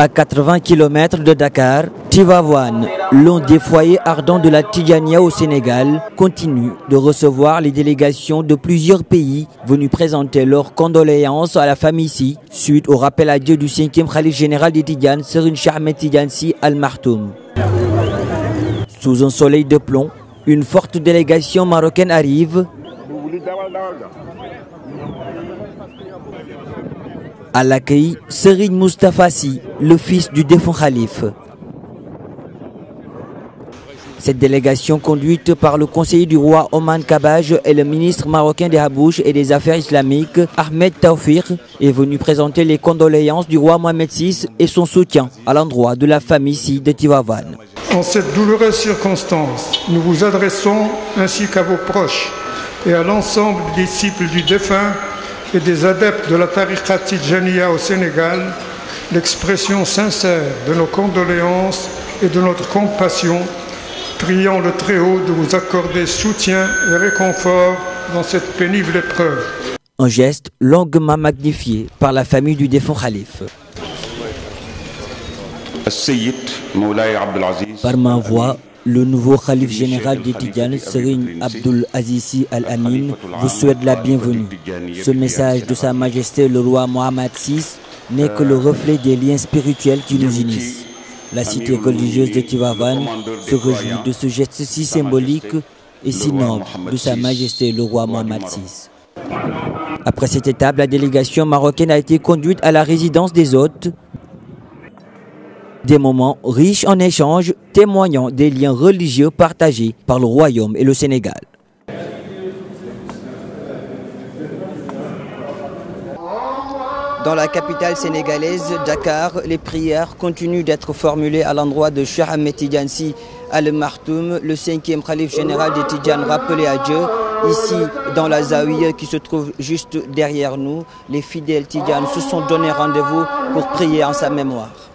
À 80 km de Dakar, Tivaouane, l'un des foyers ardents de la Tidjania au Sénégal, continue de recevoir les délégations de plusieurs pays venus présenter leurs condoléances à la famille ici, suite au rappel à Dieu du 5e Khalif général des Tidjanes, Serine Shahmed Tidjansi Al-Martoum. Sous un soleil de plomb, une forte délégation marocaine arrive À l'accueil, Serine Mustafa Si, le fils du défunt calife. Cette délégation conduite par le conseiller du roi Oman Kabaj et le ministre marocain des Habouches et des Affaires islamiques Ahmed Taufir est venue présenter les condoléances du roi Mohamed VI et son soutien à l'endroit de la famille Si de Tivavan. En cette douloureuse circonstance, nous vous adressons ainsi qu'à vos proches et à l'ensemble des disciples du défunt et des adeptes de la tariqa Tijaniya au Sénégal l'expression sincère de nos condoléances et de notre compassion, priant le Très-Haut de vous accorder soutien et réconfort dans cette pénible épreuve. Un geste longuement magnifié par la famille du défunt Khalif. Par ma voix, le nouveau Khalif général des Tidjanes, Serine Abdul Azizi Al-Amin, vous souhaite la bienvenue. Ce message de Sa Majesté le roi Mohamed VI n'est que le reflet des liens spirituels qui nous unissent. La cité religieuse de Tivavan se réjouit de ce geste si symbolique et si noble de Sa Majesté le roi Mohamed VI. Après cette étape, la délégation marocaine a été conduite à la résidence des hôtes des moments riches en échanges témoignant des liens religieux partagés par le royaume et le Sénégal. Dans la capitale sénégalaise, Dakar, les prières continuent d'être formulées à l'endroit de Cheikh Ahmed Tidjansi Al-Martoum, le cinquième calife général des Tidjanes rappelé à Dieu. Ici, dans la Zawiya qui se trouve juste derrière nous, les fidèles Tidjanes se sont donné rendez-vous pour prier en sa mémoire.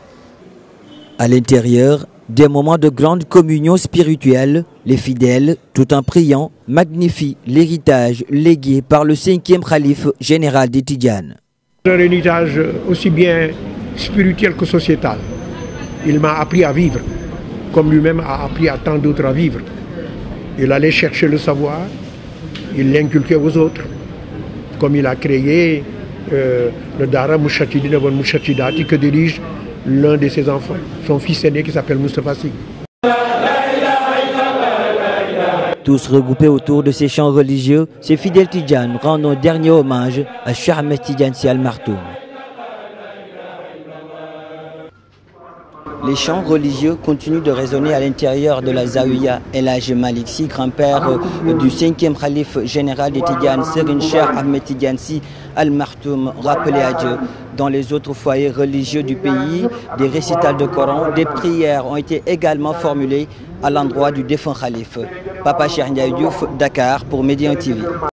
À l'intérieur, des moments de grande communion spirituelle, les fidèles, tout en priant, magnifient l'héritage légué par le cinquième calife général des Tidjanes. Un héritage aussi bien spirituel que sociétal. Il m'a appris à vivre, comme lui-même a appris à tant d'autres à vivre. Il allait chercher le savoir, il l'inculquait aux autres, comme il a créé euh, le Dara Mouchatidine Mouchatidati que dirige l'un de ses enfants, son fils aîné qui s'appelle Si. Tous regroupés autour de ces chants religieux, ces fidèles Tidjanes rendent un dernier hommage à Cheikh Ahmed Tidjansi Les chants religieux continuent de résonner à l'intérieur de la Zawiya El Haj Maliksi, grand-père du cinquième calife général des Tidjanes, Serine Cheikh Ahmed Tidjansi Al-Martoum, rappelé à Dieu. Dans les autres foyers religieux du pays, des récitals de Coran, des prières ont été également formulées à l'endroit du défunt calife. Papa Cheikh Diouf, Dakar pour Médian TV.